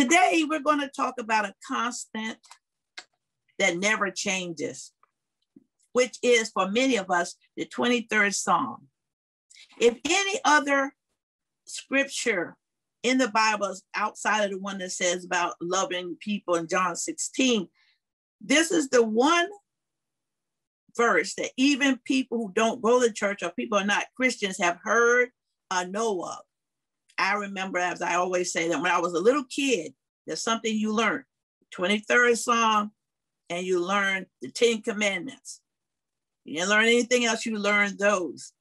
Today, we're going to talk about a constant that never changes, which is for many of us the 23rd Psalm. If any other scripture in the Bible is outside of the one that says about loving people in John 16, this is the one verse that even people who don't go to church or people are not Christians have heard or know of. I remember, as I always say, that when I was a little kid, there's something you learned. 23rd Psalm, and you learn the Ten Commandments. You didn't learn anything else, you learned those.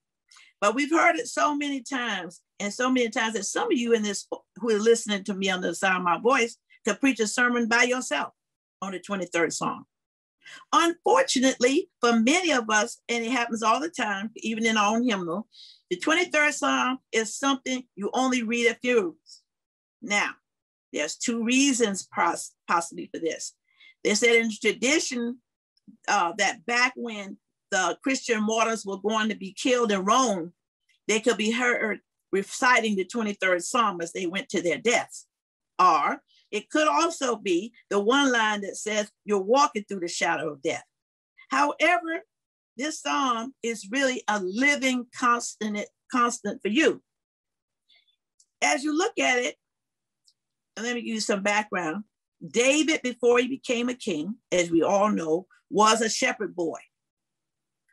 But we've heard it so many times, and so many times that some of you in this who are listening to me on the sound of my voice could preach a sermon by yourself on the 23rd Psalm. Unfortunately, for many of us, and it happens all the time, even in our own hymnal, the 23rd Psalm is something you only read at funerals. Now, there's two reasons possibly for this. They said in tradition uh, that back when the Christian martyrs were going to be killed in Rome, they could be heard reciting the 23rd Psalm as they went to their deaths. Or it could also be the one line that says, You're walking through the shadow of death. However, this psalm is really a living constant, constant for you. As you look at it, let me give you some background. David, before he became a king, as we all know, was a shepherd boy,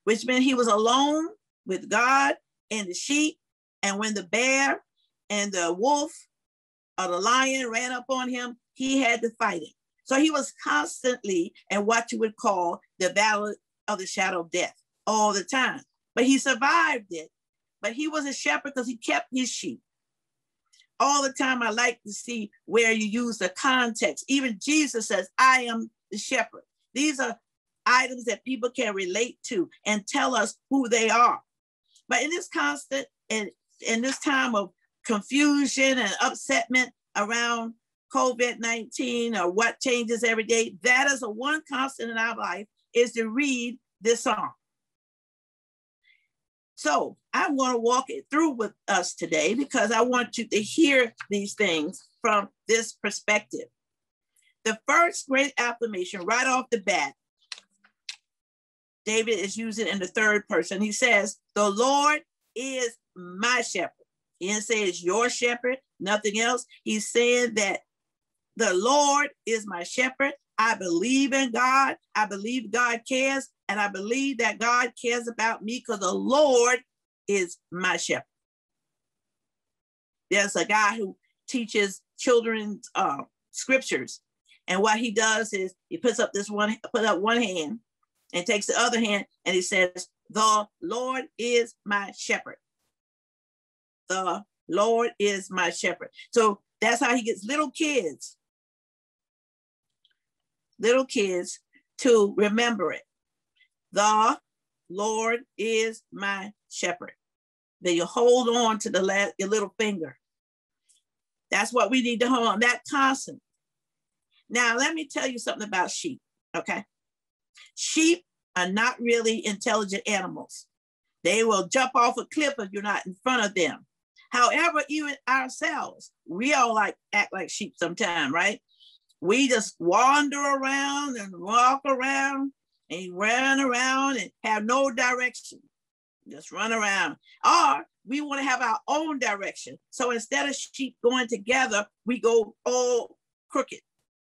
which meant he was alone with God and the sheep. And when the bear and the wolf or the lion ran up on him, he had to fight it. So he was constantly in what you would call the valley of the shadow of death all the time. But he survived it. But he was a shepherd because he kept his sheep. All the time, I like to see where you use the context. Even Jesus says, I am the shepherd. These are items that people can relate to and tell us who they are. But in this constant and in this time of confusion and upsetment around COVID 19 or what changes every day, that is a one constant in our life is to read this song. So I'm going to walk it through with us today because I want you to hear these things from this perspective. The first great affirmation right off the bat, David is using in the third person. He says, The Lord is my shepherd. He didn't say it's your shepherd, nothing else. He's saying that the Lord is my shepherd. I believe in God. I believe God cares. And I believe that God cares about me because the Lord is my shepherd. There's a guy who teaches children's uh, scriptures. And what he does is he puts up this one, put up one hand and takes the other hand and he says, The Lord is my shepherd. The Lord is my shepherd. So that's how he gets little kids, little kids to remember it. The Lord is my shepherd. Then you hold on to the last, your little finger. That's what we need to hold on, that constant. Now, let me tell you something about sheep, okay? Sheep are not really intelligent animals. They will jump off a cliff if you're not in front of them. However, even ourselves, we all like act like sheep sometimes, right? We just wander around and walk around and run around and have no direction. Just run around. Or we want to have our own direction. So instead of sheep going together, we go all crooked,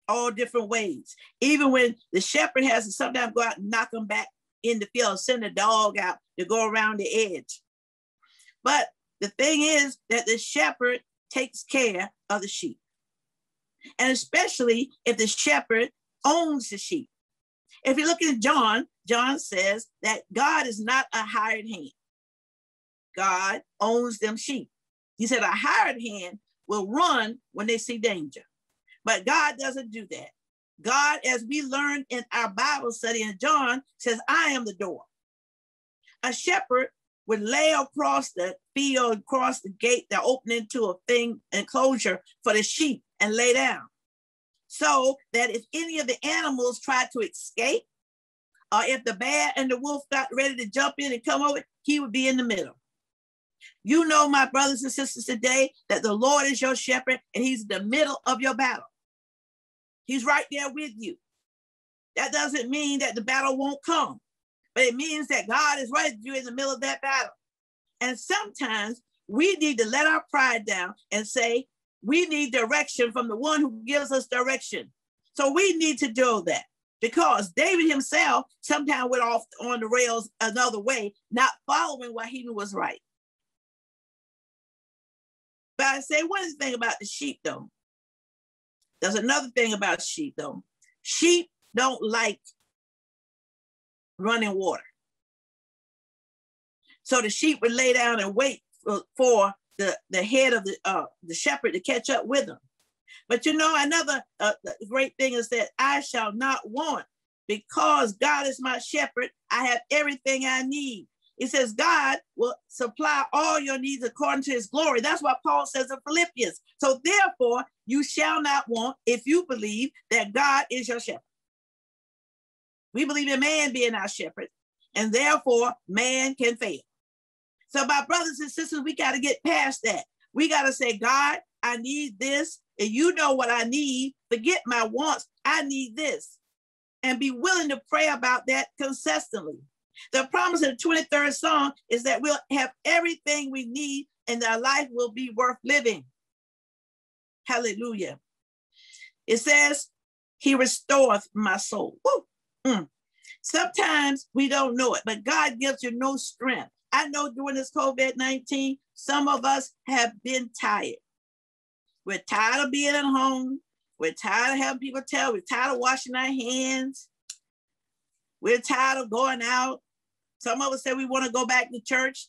all different ways. Even when the shepherd has to sometimes go out and knock them back in the field, send a dog out to go around the edge. But the thing is that the shepherd takes care of the sheep. And especially if the shepherd owns the sheep. If you look at John, John says that God is not a hired hand. God owns them sheep. He said a hired hand will run when they see danger. But God doesn't do that. God, as we learned in our Bible study in John, says, I am the door. A shepherd would lay across the field, across the gate that opened into a thing enclosure for the sheep and lay down so that if any of the animals tried to escape, or if the bear and the wolf got ready to jump in and come over, he would be in the middle. You know, my brothers and sisters, today that the Lord is your shepherd and he's in the middle of your battle. He's right there with you. That doesn't mean that the battle won't come, but it means that God is right with you in the middle of that battle. And sometimes we need to let our pride down and say, we need direction from the one who gives us direction. So we need to do that because David himself sometimes went off on the rails another way, not following what he knew was right. But I say one thing about the sheep, though. There's another thing about sheep, though. Sheep don't like running water. So the sheep would lay down and wait for, for the, the head of the, uh, the shepherd to catch up with them. But you know, another uh, great thing is that I shall not want because God is my shepherd. I have everything I need. It says God will supply all your needs according to his glory. That's what Paul says in Philippians. So therefore, you shall not want if you believe that God is your shepherd. We believe in man being our shepherd, and therefore man can fail. So, my brothers and sisters, we got to get past that. We got to say, God, I need this, and you know what I need. Forget my wants. I need this. And be willing to pray about that consistently. The promise of the 23rd song is that we'll have everything we need and our life will be worth living. Hallelujah. It says, He restoreth my soul. Mm. Sometimes we don't know it, but God gives you no strength. I know during this COVID 19, some of us have been tired. We're tired of being at home. We're tired of having people tell. We're tired of washing our hands. We're tired of going out. Some of us say we want to go back to church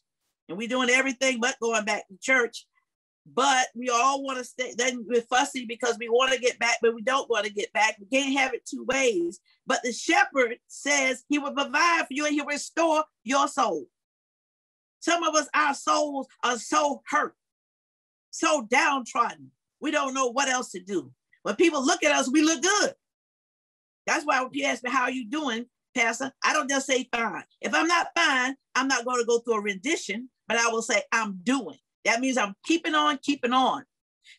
and we're doing everything but going back to church. But we all want to stay. Then we're fussy because we want to get back, but we don't want to get back. We can't have it two ways. But the shepherd says he will provide for you and he'll restore your soul. Some of us, our souls are so hurt, so downtrodden. We don't know what else to do. When people look at us, we look good. That's why when people ask me, How are you doing, Pastor? I don't just say fine. If I'm not fine, I'm not going to go through a rendition, but I will say, I'm doing. That means I'm keeping on, keeping on.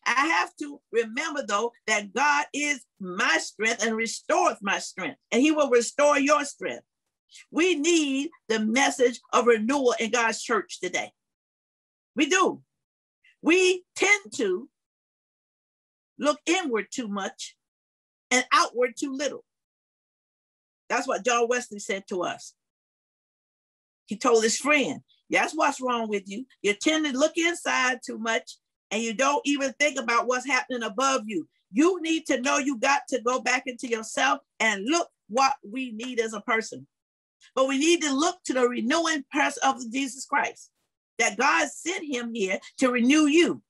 I have to remember, though, that God is my strength and restores my strength, and He will restore your strength. We need the message of renewal in God's church today. We do. We tend to look inward too much and outward too little. That's what John Wesley said to us. He told his friend, That's what's wrong with you. You tend to look inside too much and you don't even think about what's happening above you. You need to know you got to go back into yourself and look what we need as a person. But we need to look to the renewing person of Jesus Christ, that God sent him here to renew you.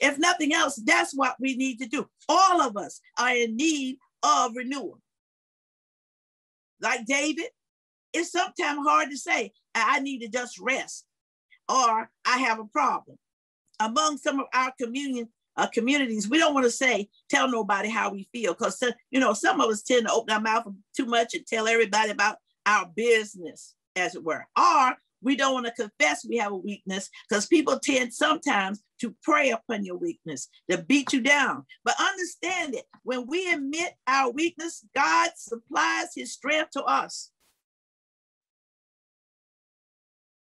If nothing else, that's what we need to do. All of us are in need of renewal. Like David, it's sometimes hard to say, I need to just rest or I have a problem. Among some of our communion, uh, communities, we don't want to say, tell nobody how we feel because, you know, some of us tend to open our mouth too much and tell everybody about our business, as it were. Or we don't want to confess we have a weakness because people tend sometimes to prey upon your weakness, to beat you down. But understand it when we admit our weakness, God supplies his strength to us.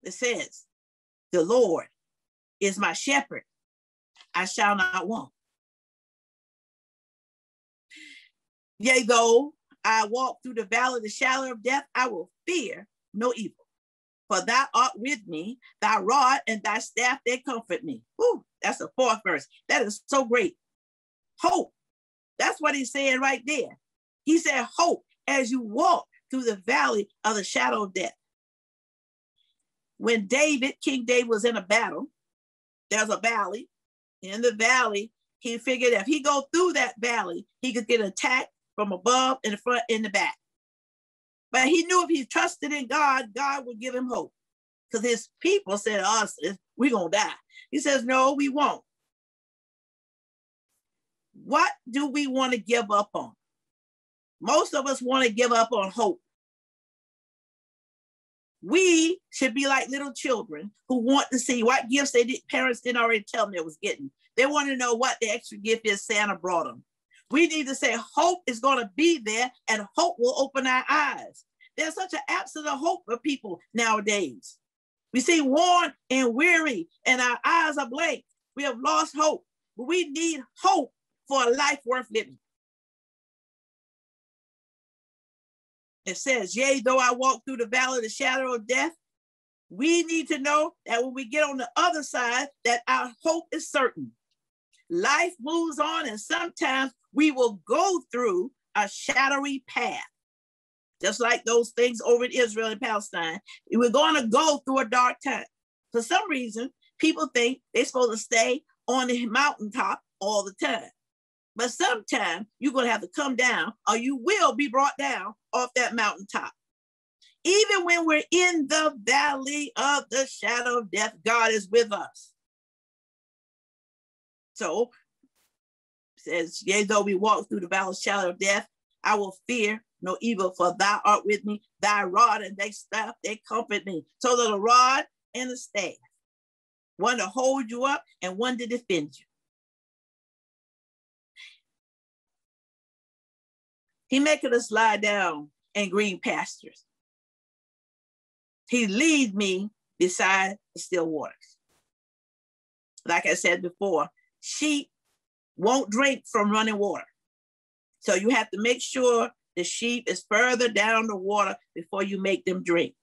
It says, The Lord is my shepherd, I shall not want. Yea, though I walk through the valley of the shadow of death, I will fear no evil. For thou art with me, thy rod and thy staff, they comfort me. Ooh, that's the fourth verse. That is so great. Hope. That's what he's saying right there. He said, Hope as you walk through the valley of the shadow of death. When David, King David, was in a battle, there's a valley. In the valley, he figured if he go through that valley, he could get attacked from above, in the front, in the back. But he knew if he trusted in God, God would give him hope. Because his people said, us, we're to die. He says, no, we won't. What do we want to give up on? Most of us want to give up on hope. We should be like little children who want to see what gifts they did, parents didn't already tell them they was getting. They want to know what the extra gift is Santa brought them. We need to say hope is going to be there and hope will open our eyes. There's such an absence of hope for people nowadays. We see worn and weary, and our eyes are blank. We have lost hope. But we need hope for a life worth living. It says, Yea, though I walk through the valley of the shadow of death, we need to know that when we get on the other side, that our hope is certain. Life moves on, and sometimes we will go through a shadowy path just like those things over in Israel and Palestine. We're going to go through a dark time. For some reason, people think they're supposed to stay on the mountaintop all the time. But sometimes you're going to have to come down or you will be brought down off that mountaintop. Even when we're in the valley of the shadow of death, God is with us. So, says, yea, though we walk through the valley of shadow of death, I will fear no evil, for thou art with me, thy rod and thy staff, they comfort me. So the rod and the staff, one to hold you up and one to defend you. He maketh us lie down in green pastures. He leads me beside the still waters. Like I said before, sheep won't drink from running water. So you have to make sure the sheep is further down the water before you make them drink.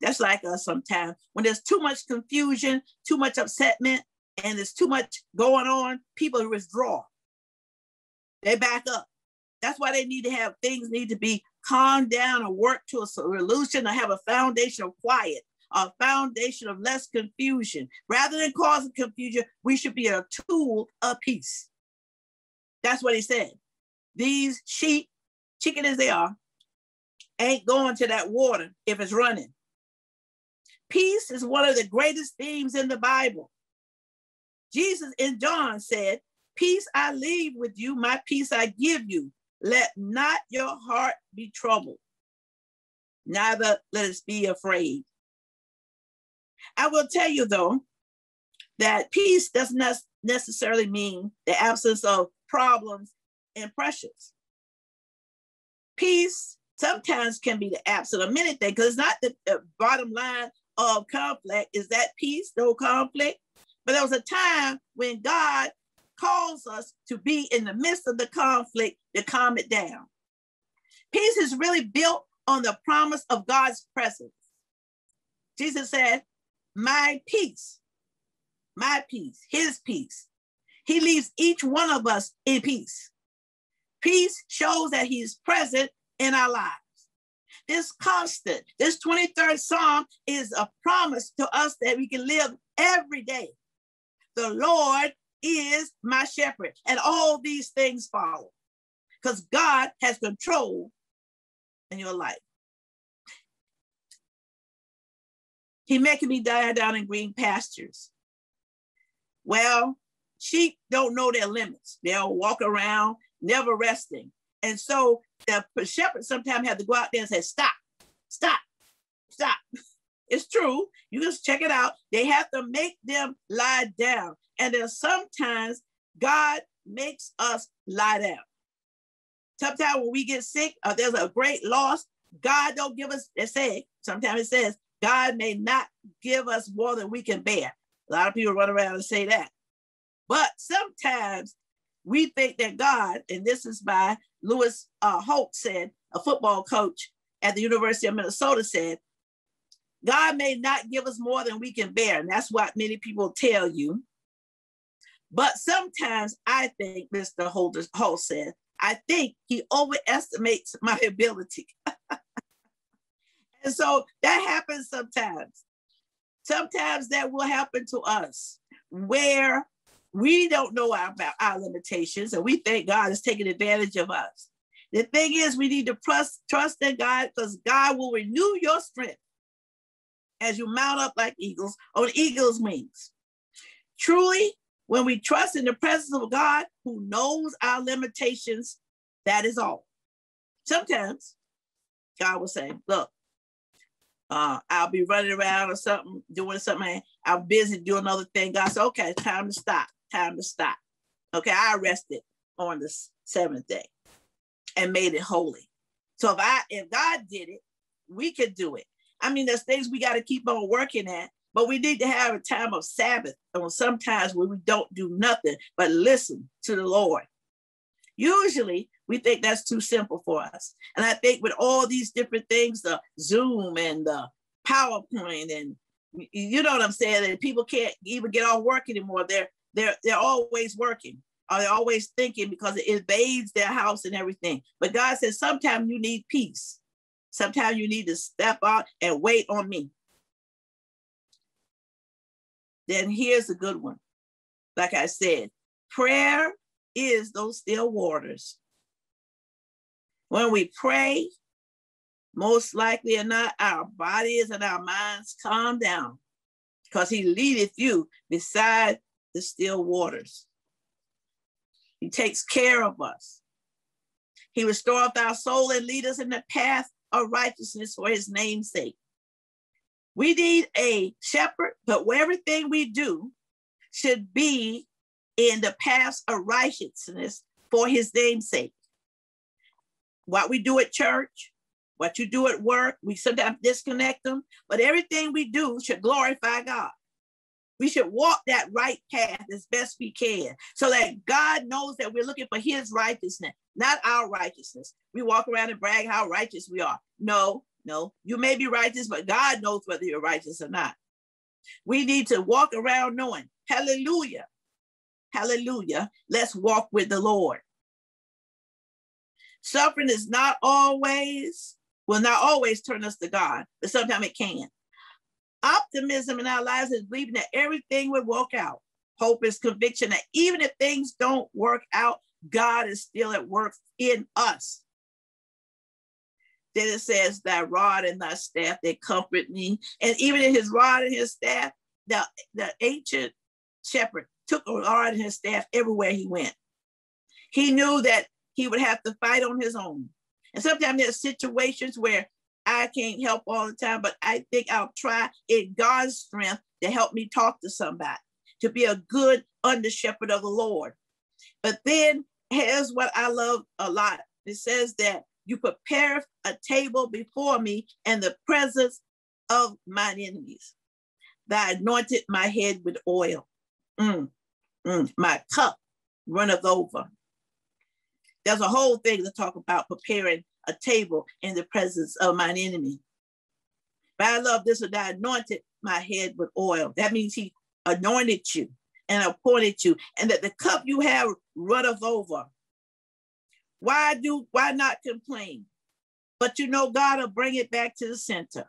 That's like us sometimes. When there's too much confusion, too much upsetment, and there's too much going on, people withdraw. They back up. That's why they need to have things need to be calmed down or work to a solution or have a foundation of quiet, a foundation of less confusion. Rather than causing confusion, we should be a tool of peace. That's what he said. These sheep chicken as they are, ain't going to that water if it's running. Peace is one of the greatest themes in the Bible. Jesus in John said, Peace I leave with you, my peace I give you. Let not your heart be troubled, neither let us be afraid. I will tell you though that peace does not necessarily mean the absence of problems and pressures peace sometimes can be the of many things because it's not the, the, bottom line of conflict is that peace, no conflict. But there was a time when God calls us to be in the midst of the conflict to calm it down. Peace is really built on the promise of God's presence. Jesus said, My peace, my peace, his peace. He leaves each one of us in peace. Peace shows that he's present in our lives. This constant, this 23rd Psalm is a promise to us that we can live every day. The Lord is my shepherd, and all these things follow because God has control in your life. He making me die down in green pastures. Well, sheep don't know their limits. They'll walk around never resting. And so the shepherd sometimes have to go out there and say, stop, stop, stop. It's true. You just check it out. They have to make them lie down. And then sometimes God makes us lie down. Sometimes when we get sick or there's a great loss, God don't give us, they say, sometimes it says, God may not give us more than we can bear. A lot of people run around and say that. But sometimes we think that God, and this is by Lewis uh, Holt said, a football coach at the University of Minnesota said, God may not give us more than we can bear. And that's what many people tell you. But sometimes I think, Mr. Holder, Holt said, I think he overestimates my ability. and so that happens sometimes. Sometimes that will happen to us where we don't know about our limitations and we think God is taking advantage of us. The thing is, we need to trust, trust in God because God will renew your strength as you mount up like eagles on eagle's wings. Truly, when we trust in the presence of God who knows our limitations, that is all. Sometimes God will say, Look, uh, I'll be running around or something, doing something. I'm busy doing another thing. God said, Okay, time to stop time to stop. Okay, I rested on the seventh day and made it holy. So if I if God did it, we could do it. I mean, there's things we got to keep on working at, but we need to have a time of Sabbath on sometimes where we don't do nothing but listen to the Lord. Usually we think that's too simple for us. And I think with all these different things, the Zoom and the PowerPoint and you know what I'm saying, and people can't even get off work anymore. They're they're they're always working. Are they're always thinking because it invades their house and everything? But God says sometimes you need peace. Sometimes you need to step out and wait on me. Then here's a good one. Like I said, prayer is those still waters. When we pray, most likely or not, our bodies and our minds calm down because he leadeth you beside the still waters. He takes care of us. He restoreth our soul and lead us in the path of righteousness for his name's sake. We need a shepherd, but everything we do should be in the path of righteousness for his name's sake. What we do at church, what you do at work, we sometimes disconnect them, but everything we do should glorify God. We should walk that right path as best we can so that God knows that we're looking for his righteousness, not our righteousness. We walk around and brag how righteous we are. No, no, you may be righteous, but God knows whether you're righteous or not. We need to walk around knowing, hallelujah, hallelujah, let's walk with the Lord. Suffering is not always, will not always turn us to God, but sometimes it can. Optimism in our lives is believing that everything will work out. Hope is conviction that even if things don't work out, God is still at work in us. Then it says, Thy rod and thy staff, they comfort me. And even in his rod and his staff, the, the ancient shepherd took a rod and his staff everywhere he went. He knew that he would have to fight on his own. And sometimes there's situations where I can't help all the time, but I think I'll try in God's strength to help me talk to somebody, to be a good under shepherd of the Lord. But then here's what I love a lot. It says that you prepare a table before me in the presence of mine enemies. That anointed my head with oil. Mm, mm, my cup runneth over. There's a whole thing to talk about preparing a table in the presence of mine enemy. But I love this that I anointed my head with oil. That means he anointed you and appointed you, and that the cup you have runneth over. Why do why not complain? But you know God will bring it back to the center.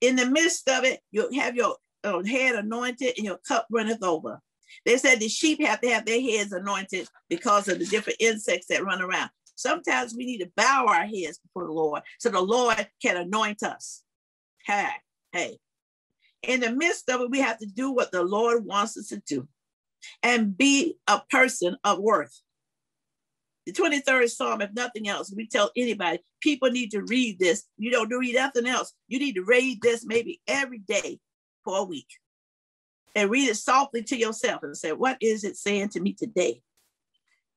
In the midst of it, you have your head anointed and your cup runneth over. They said the sheep have to have their heads anointed because of the different insects that run around. Sometimes we need to bow our heads before the Lord so the Lord can anoint us. Hey, hey. In the midst of it, we have to do what the Lord wants us to do and be a person of worth. The 23rd Psalm, if nothing else, we tell anybody, people need to read this. You don't read nothing else. You need to read this maybe every day for a week and read it softly to yourself and say, What is it saying to me today?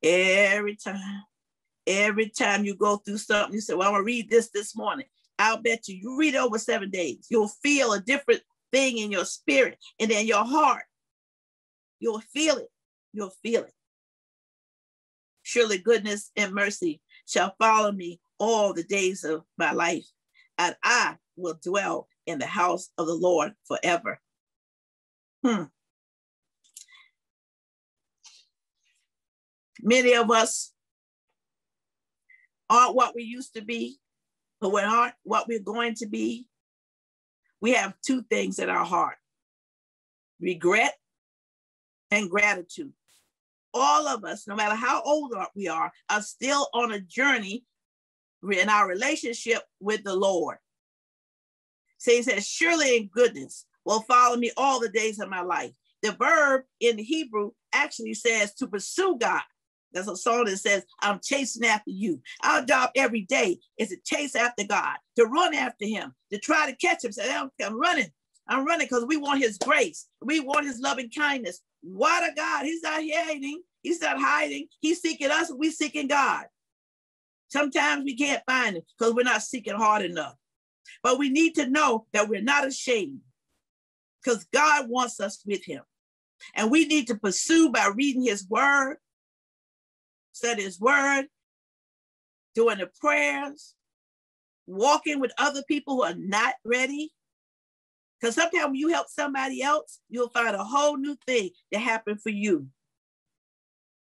Every time Every time you go through something, you say, Well, I'm gonna read this this morning. I'll bet you, you read it over seven days, you'll feel a different thing in your spirit and in your heart. You'll feel it. You'll feel it. Surely goodness and mercy shall follow me all the days of my life, and I will dwell in the house of the Lord forever. Hmm. Many of us aren't what we used to be, but we aren't what we're going to be, we have two things in our heart regret and gratitude. All of us, no matter how old we are, are still on a journey in our relationship with the Lord. So he says, Surely in goodness will follow me all the days of my life. The verb in the Hebrew actually says to pursue God. There's a song that says, I'm chasing after you. Our job every day is to chase after God, to run after him, to try to catch him. Say, I'm, I'm running. I'm running because we want his grace. We want his loving kindness. What a God. He's not hiding. He's not hiding. He's seeking us, we seeking God. Sometimes we can't find him because we're not seeking hard enough. But we need to know that we're not ashamed because God wants us with him. And we need to pursue by reading his word, study his word, doing the prayers, walking with other people who are not ready. Because sometimes when you help somebody else, you'll find a whole new thing that happened for you.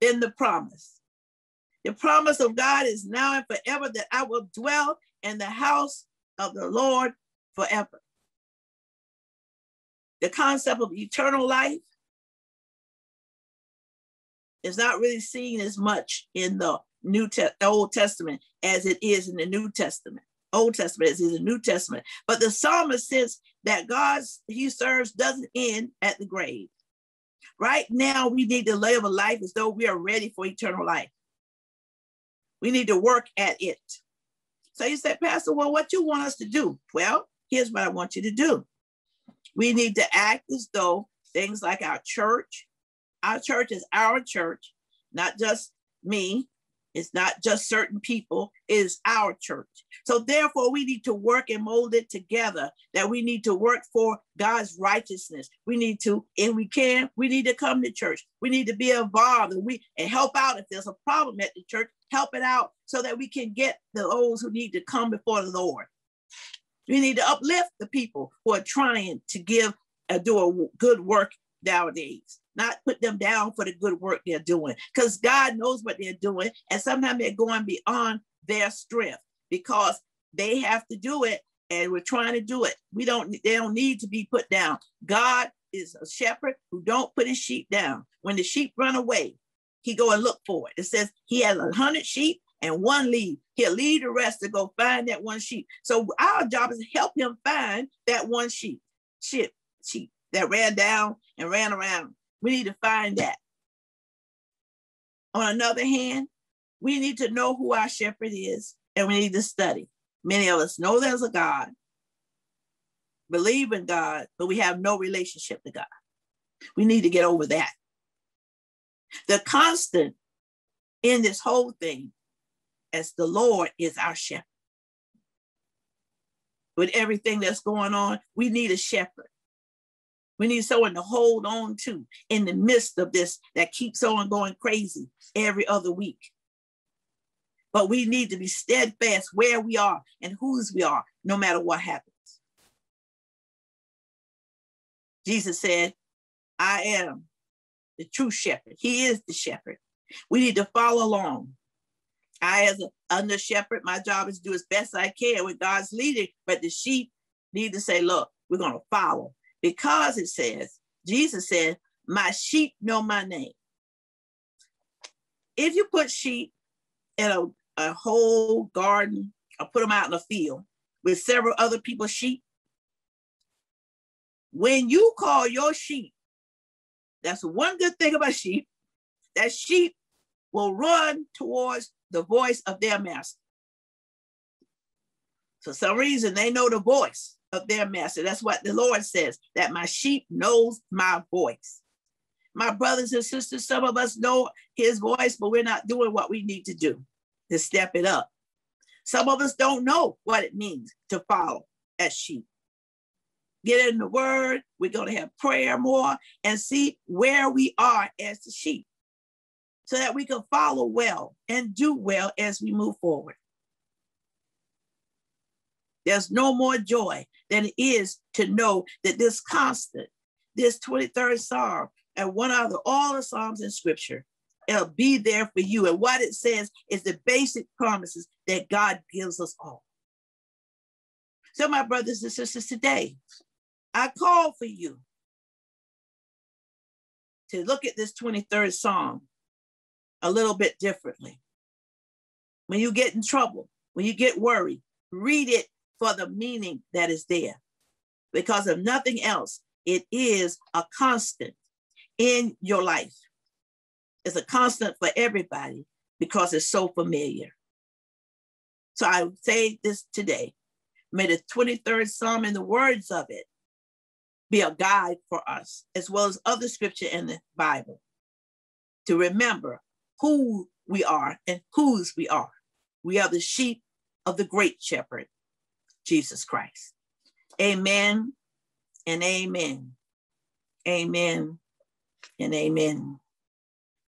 Then the promise. The promise of God is now and forever that I will dwell in the house of the Lord forever. The concept of eternal life is not really seen as much in the New Te- Old Testament as it is in the New Testament. Old Testament as in the New Testament. But the psalmist says that God's he serves doesn't end at the grave. Right now, we need to live a life as though we are ready for eternal life. We need to work at it. So you said, Pastor, well, what you want us to do? Well, here's what I want you to do. We need to act as though things like our church, our church is our church, not just me, it's not just certain people, it is our church. So therefore, we need to work and mold it together, that we need to work for God's righteousness. We need to, and we can, we need to come to church. We need to be involved and we and help out if there's a problem at the church, help it out so that we can get the those who need to come before the Lord. We need to uplift the people who are trying to give, and do a good work nowadays not put them down for the good work they're doing because God knows what they're doing. And sometimes they're going beyond their strength because they have to do it and we're trying to do it. We don't, they don't need to be put down. God is a shepherd who don't put his sheep down. When the sheep run away, he go and look for it. It says he has a hundred sheep and one lead. He'll lead the rest to go find that one sheep. So our job is to help him find that one sheep, sheep, sheep that ran down and ran around. We need to find that. On another hand, we need to know who our shepherd is and we need to study. Many of us know there's a God, believe in God, but we have no relationship to God. We need to get over that. The constant in this whole thing as the Lord is our shepherd. With everything that's going on, we need a shepherd. We need someone to hold on to in the midst of this that keeps on going crazy every other week. But we need to be steadfast where we are and whose we are, no matter what happens. Jesus said, I am the true shepherd. He is the shepherd. We need to follow along. I, as an under shepherd, my job is to do as best I can with God's leading, but the sheep need to say, look, we're going to follow because it says, Jesus said, My sheep know my name. If you put sheep in a, a whole garden or put them out in a field with several other people's sheep, when you call your sheep, that's one good thing about sheep, that sheep will run towards the voice of their master. For some reason, they know the voice of their master. That's what the Lord says, that my sheep knows my voice. My brothers and sisters, some of us know his voice, but we're not doing what we need to do to step it up. Some of us don't know what it means to follow as sheep. Get in the word, we're going to have prayer more and see where we are as the sheep so that we can follow well and do well as we move forward. There's no more joy than it is to know that this constant, this 23rd Psalm, and one other, all the Psalms in Scripture, it'll be there for you. And what it says is the basic promises that God gives us all. So, my brothers and sisters, today, I call for you to look at this 23rd Psalm a little bit differently. When you get in trouble, when you get worried, read it for the meaning that is there. Because of nothing else, it is a constant in your life. It's a constant for everybody because it's so familiar. So I say this today. May the 23rd Psalm and the words of it be a guide for us, as well as other scripture in the Bible, to remember who we are and whose we are. We are the sheep of the great shepherd, Jesus Christ. Amen and amen. Amen and amen.